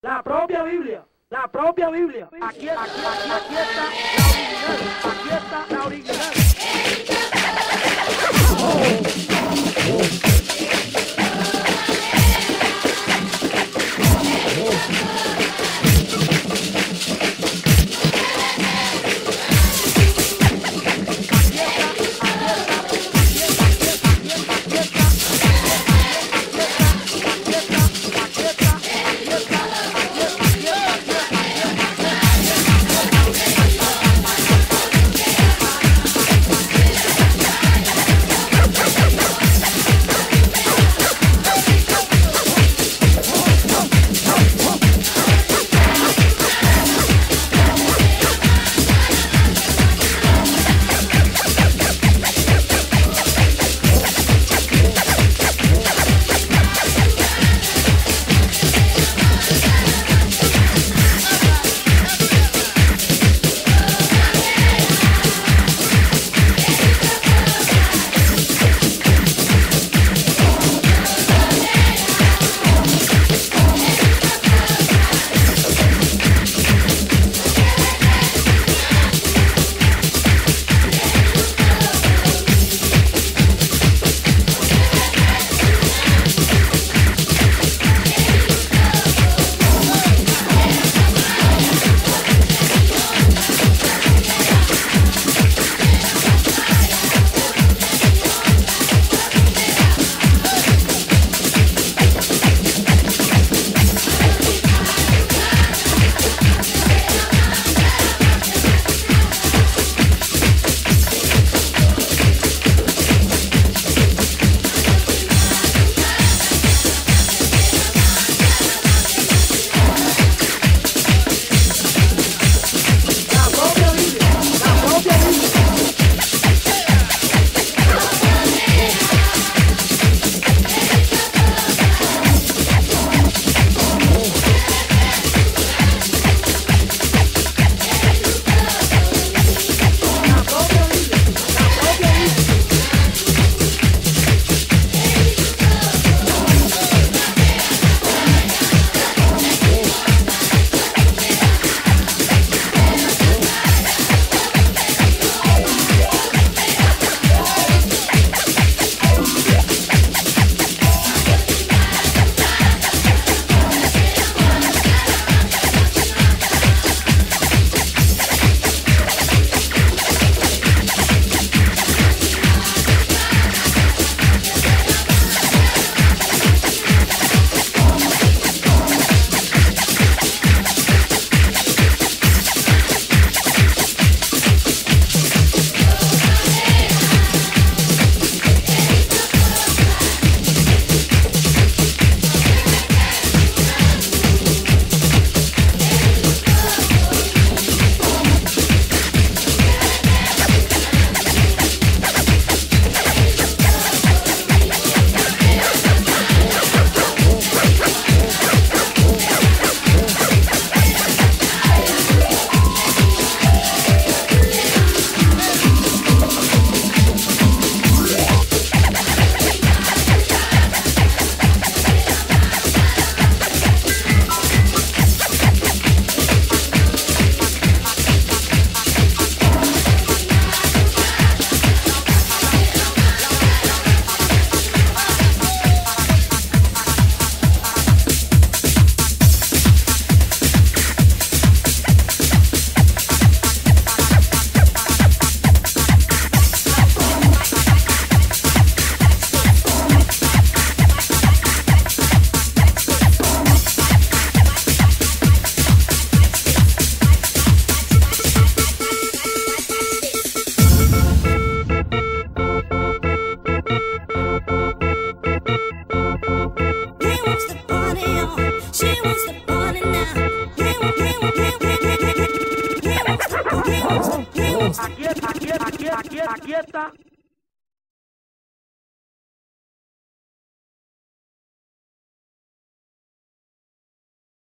La propia Biblia. La propia Biblia. Aquí, está la original. Aquí está la original. Aquí, está